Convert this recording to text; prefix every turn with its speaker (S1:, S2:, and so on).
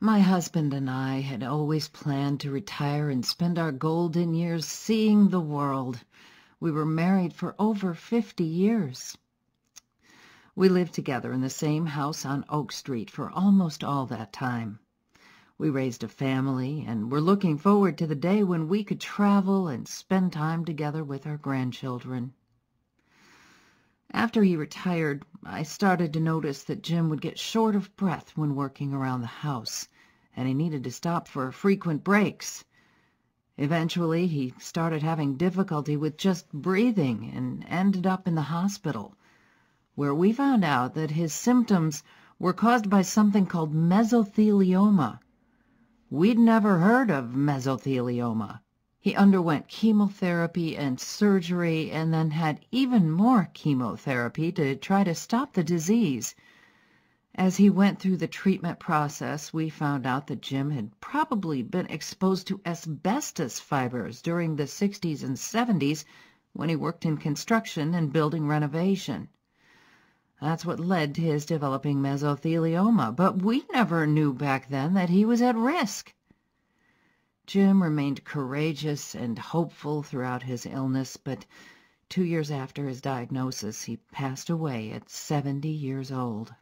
S1: My husband and I had always planned to retire and spend our golden years seeing the world. We were married for over fifty years. We lived together in the same house on Oak Street for almost all that time. We raised a family and were looking forward to the day when we could travel and spend time together with our grandchildren. After he retired, I started to notice that Jim would get short of breath when working around the house, and he needed to stop for frequent breaks. Eventually, he started having difficulty with just breathing and ended up in the hospital, where we found out that his symptoms were caused by something called mesothelioma. We'd never heard of mesothelioma. He underwent chemotherapy and surgery and then had even more chemotherapy to try to stop the disease. As he went through the treatment process, we found out that Jim had probably been exposed to asbestos fibers during the 60s and 70s when he worked in construction and building renovation. That's what led to his developing mesothelioma, but we never knew back then that he was at risk. Jim remained courageous and hopeful throughout his illness, but two years after his diagnosis, he passed away at 70 years old.